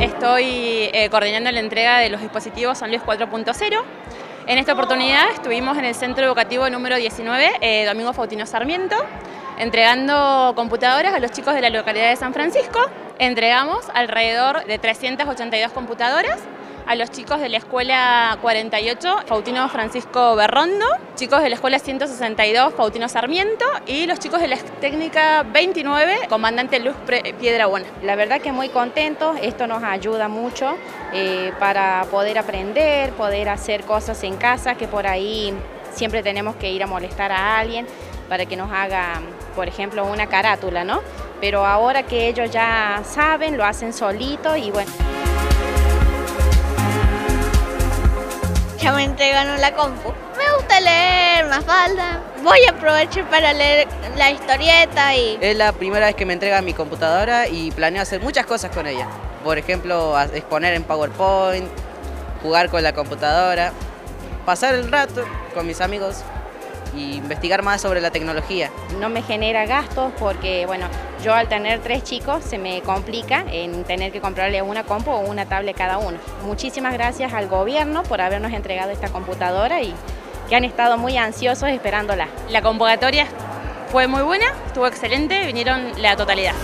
estoy eh, coordinando la entrega de los dispositivos San Luis 4.0. En esta oportunidad estuvimos en el centro educativo número 19, eh, Domingo Fautino Sarmiento, entregando computadoras a los chicos de la localidad de San Francisco. Entregamos alrededor de 382 computadoras a los chicos de la escuela 48, Fautino Francisco Berrondo, chicos de la escuela 162, Fautino Sarmiento, y los chicos de la técnica 29, Comandante Luz Piedra Buena. La verdad que muy contentos, esto nos ayuda mucho eh, para poder aprender, poder hacer cosas en casa que por ahí siempre tenemos que ir a molestar a alguien para que nos haga, por ejemplo, una carátula, ¿no? Pero ahora que ellos ya saben, lo hacen solito y bueno. Me entregaron la compu. Me gusta leer, más falta. Voy a aprovechar para leer la historieta y... Es la primera vez que me entregan mi computadora y planeo hacer muchas cosas con ella. Por ejemplo, exponer en PowerPoint, jugar con la computadora, pasar el rato con mis amigos y investigar más sobre la tecnología. No me genera gastos porque, bueno, yo al tener tres chicos se me complica en tener que comprarle una compu o una tablet cada uno. Muchísimas gracias al gobierno por habernos entregado esta computadora y que han estado muy ansiosos esperándola. La convocatoria fue muy buena, estuvo excelente, vinieron la totalidad.